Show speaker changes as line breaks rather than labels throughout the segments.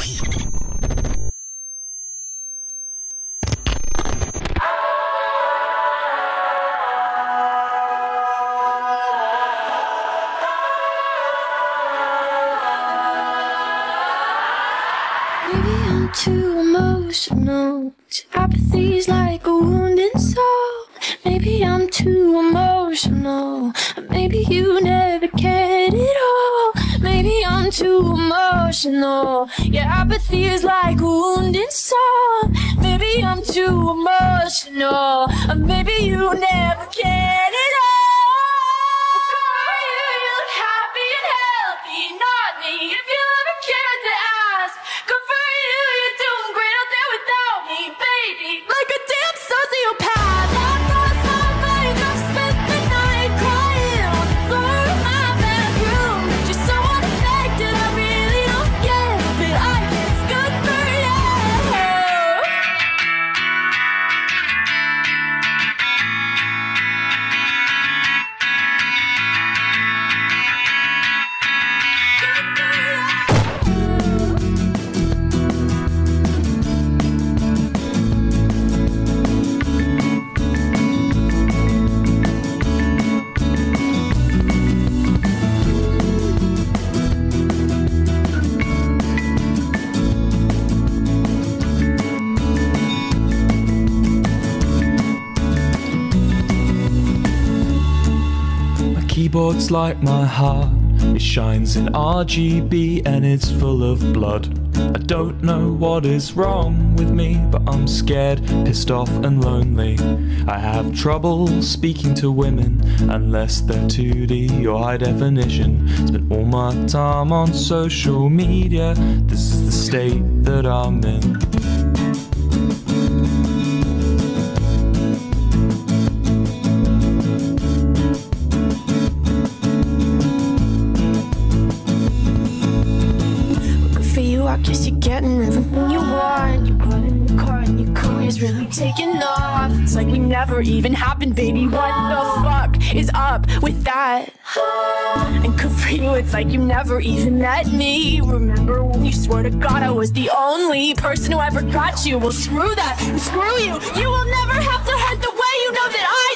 Maybe I'm too emotional. Apathy's like a wounded soul. Maybe I'm too emotional. Maybe you never too emotional. Your apathy is like a wounded soul. Maybe I'm too emotional. Or Maybe you never cared at
keyboard's like my heart. It shines in RGB and it's full of blood. I don't know what is wrong with me, but I'm scared, pissed off, and lonely. I have trouble speaking to women unless they're 2D or high definition. Spend all my time on social media. This is the state that I'm in.
Everything you want. You put in your car and your career's really taking off. It's like we never even happened, baby. What the fuck is up with that? And good for you, it's like you never even met me. Remember when you swore to God I was the only person who ever got you? Well, screw that, screw you. You will never have to hurt the way you know that I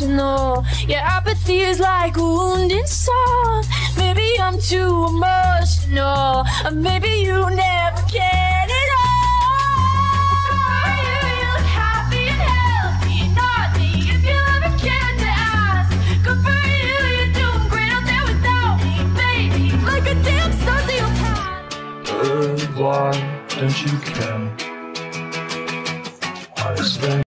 emotional. Yeah, apathy is like a wounded soul. Maybe I'm too emotional. Or maybe you never get it all. You look happy and healthy, not me. If you ever cared to ask, good for you, you're doing great out there without me, baby. Like a damn sociopath.
Why don't you care? I spend